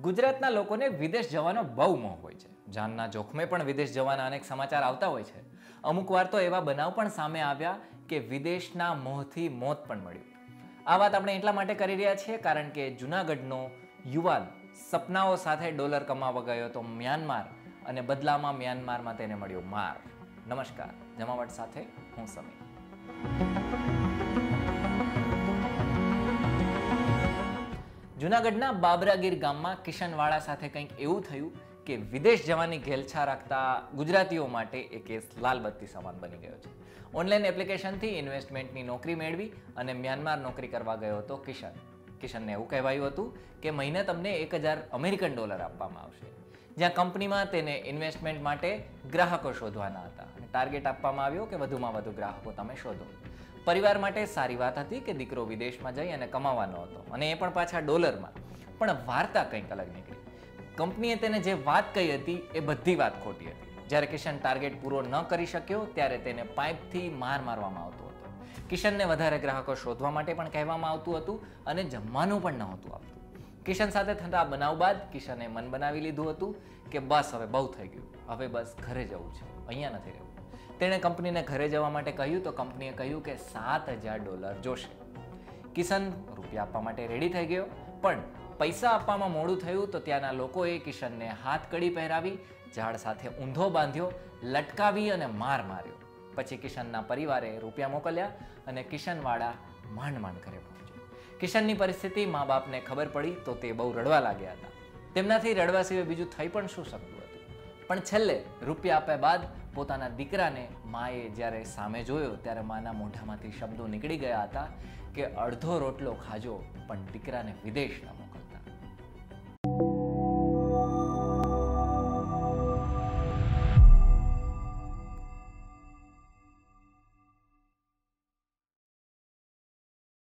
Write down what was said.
ગુજરાતના લોકોને વિદેશ જવાનો બહુ મોહ હોય છે. જાનના જોખમે પણ વિદેશ જવાના અનેક સમાચાર આવતા હોય છે. અમુક વાર તો એવા બનાવ પણ સામે આવ્યા કે વિદેશના મોહથી મોત પણ મળ્યું. આ વાત આપણે એટલા માટે કરી રહ્યા છીએ કારણ કે જુનાગઢનો યુવાન સપનાઓ સાથે ડોલર કમાવા ગયો તો મ્યાનમાર અને બદલામાં મ્યાનમારમાં તેને મળ્યો માર. નમસ્કાર. જમાવટ સાથે હું સમી જુનાગઢના બાબરાગીર ગામમાં કિશનવાળા સાથે કંઈક એવું થયું કે વિદેશ જવાની ઘેલછા રાખતા ગુજરાતીઓ માટે એ કેસ લાલબત્તી સમાન બની ગયો છે. ઓનલાઈન એપ્લિકેશનથી ઇન્વેસ્ટમેન્ટની નોકરી મેળવી અને મ્યાનમાર નોકરી કરવા ગયો હતો કિશન. કિશનને એવું કહેવાયું હતું કે મહિને તમને એક હજાર અમેરિકન ડોલર આપવામાં આવશે. જ્યાં કંપનીમાં તેને ઇન્વેસ્ટમેન્ટ માટે ગ્રાહકો શોધવાના હતા અને ટાર્ગેટ આપવામાં આવ્યો કે વધુમાં વધુ ગ્રાહકો તમે શોધો. પરિવાર માટે સારી વાત હતી કે દીકરો વિદેશમાં જઈ અને કમાવાનો હતો અને એ પણ પાછા ડોલરમાં. પણ વાર્તા કંઈક અલગ નીકળી. કંપનીએ તેને જે વાત કહી હતી એ બધી વાત ખોટી હતી. જ્યારે કિશન ટાર્ગેટ પૂરો ન કરી શક્યો ત્યારે તેને પાઇપથી માર મારવામાં આવતો કિશનને વધારે ગ્રાહકો શોધવા માટે પણ કહેવામાં આવતું હતું અને જમવાનું પણ નહોતું આવતું કિશન સાથે થતા બનાવ બાદ કિશને મન બનાવી લીધું હતું કે બસ હવે બહુ થઈ ગયું. હવે બસ ઘરે જવું છે. અહીંયા નથી રહેવું. તેણે કંપનીને ઘરે જવા માટે કહ્યું તો કંપનીએ કહ્યું કે સાત હજાર ડોલર જોશે. કિશન રૂપિયા આપવા માટે રેડી થઈ ગયો, પણ પૈસા આપવામાં મોડું થયું તો ત્યાંના લોકોએ કિશનને હાથ કડી પહેરાવી, ઝાડ સાથે ઊંધો બાંધ્યો, લટકાવી અને માર માર્યો. પછી કિશનના પરિવારે રૂપિયા મોકલ્યા અને કિશનવાળા માંડ માંડ ઘરે પહોંચ્યો. કિશનની પરિસ્થિતિ મા બાપને ખબર પડી તો તે બહુ રડવા લાગ્યા હતા. તેમનાથી રડવા સિવાય બીજું થઈ પણ શું શકતું હતું? પણ છેલ્લે રૂપિયા આપ્યા બાદ પોતાના દીકરાને માએ જ્યારે સામે જોયો ત્યારે માના મોઢામાંથી શબ્દો નીકળી ગયા હતા કે અડધો રોટલો ખાજો, પણ દીકરાને વિદેશ ન